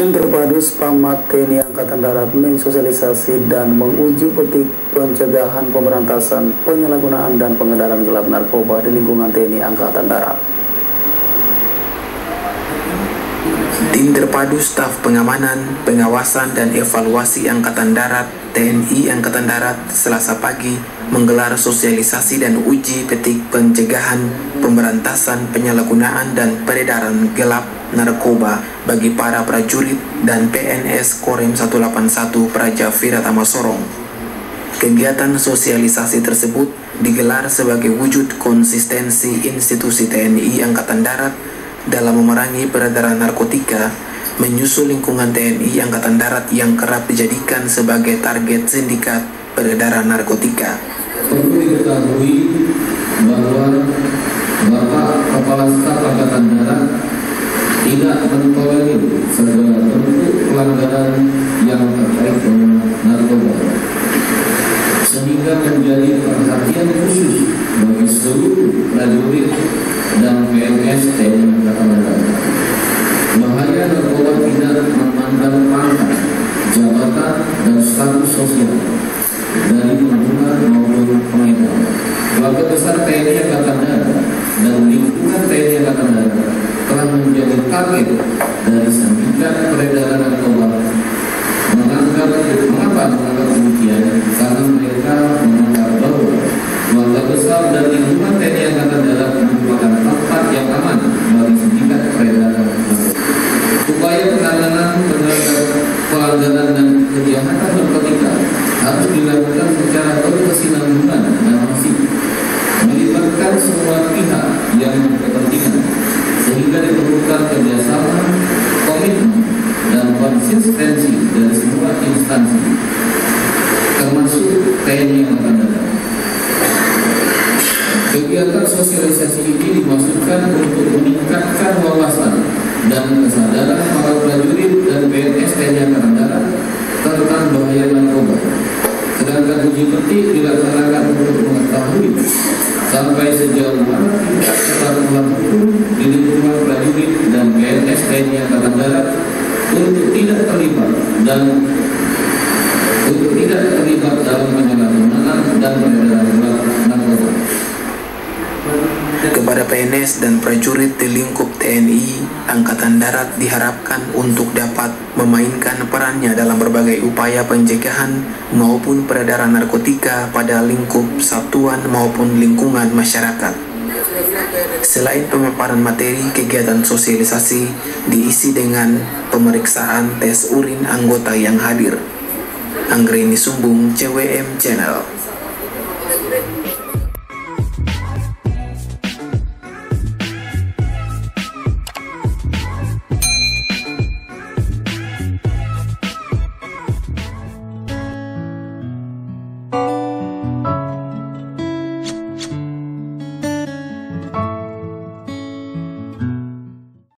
Tim terpadu Spamat TNI Angkatan Darat mensosialisasi dan menguji petik pencegahan pemberantasan penyalahgunaan dan pengedaran gelap narkoba di lingkungan TNI Angkatan Darat. Tim terpadu staf pengamanan, pengawasan, dan evaluasi Angkatan Darat TNI Angkatan Darat selasa pagi menggelar sosialisasi dan uji petik pencegahan, pemberantasan, penyalahgunaan, dan peredaran gelap narkoba bagi para prajurit dan PNS Korem 181 Praja Viratama Sorong. Kegiatan sosialisasi tersebut digelar sebagai wujud konsistensi institusi TNI Angkatan Darat dalam memerangi peredaran narkotika menyusul lingkungan TNI Angkatan Darat yang kerap dijadikan sebagai target sindikat peredaran narkotika. Perlu diketahui bahwa Bapak Kepala Staf Angkatan Darat segala bentuk pelanggaran yang terkait dengan narkoba sehingga menjadi perhatian khusus bagi seluruh prajurit dan PNS TNI Angkatan Darat. Bahaya narkoba tidak memandang pangkat, jabatan, dan status sosial dilakukan secara berkesinambungan dan masif, melibatkan semua pihak yang berkepentingan sehingga diperlukan kerjasama, komitmen, dan konsistensi dari semua instansi, termasuk TNI Angkatan Darat. Kegiatan sosialisasi ini dimaksudkan untuk meningkatkan wawasan dan kesadaran para prajurit dan PNS TNI Angkatan Darat tentang bahaya narkoba. Sedangkan uji petik dilaksanakan untuk mengetahui sampai sejauh mana tingkat kepatuhan hukum di lingkungan prajurit dan PNS TNI Angkatan Darat untuk tidak terlibat dan PNS dan prajurit di lingkup TNI Angkatan Darat diharapkan untuk dapat memainkan perannya dalam berbagai upaya pencegahan maupun peredaran narkotika pada lingkup satuan maupun lingkungan masyarakat. Selain pemaparan materi, kegiatan sosialisasi diisi dengan pemeriksaan tes urin anggota yang hadir. Anggreni Sumbung, CWM Channel.